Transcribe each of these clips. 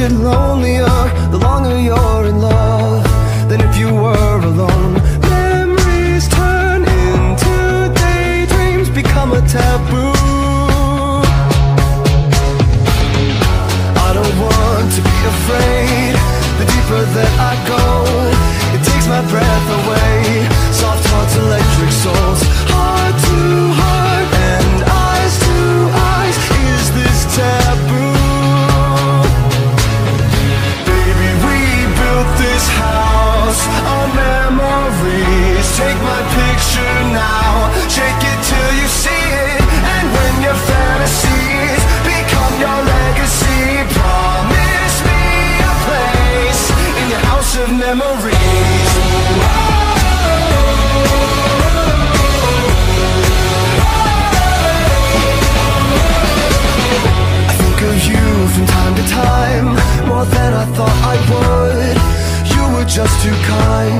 get lonelier the longer you're in love than if you were alone. Memories turn into daydreams, become a taboo. I don't want to be afraid. The deeper that I go, it takes my breath away. memories I think of you from time to time More than I thought I would. You were just too kind.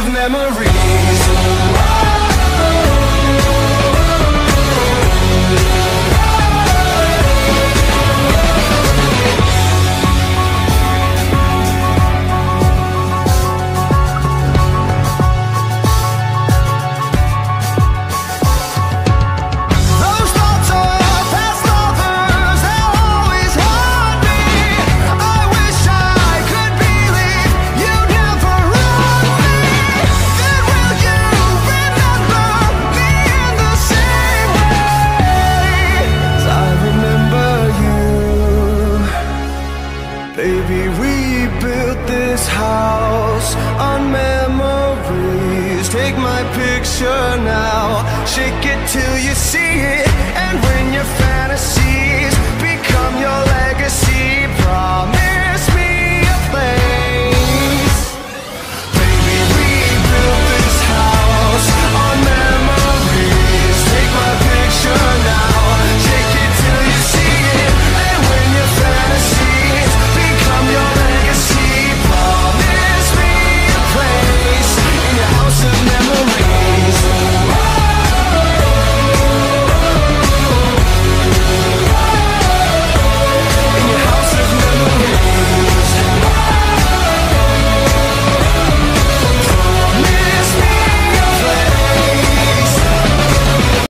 of memories. house on memories. Take my picture now, shake it till you see it.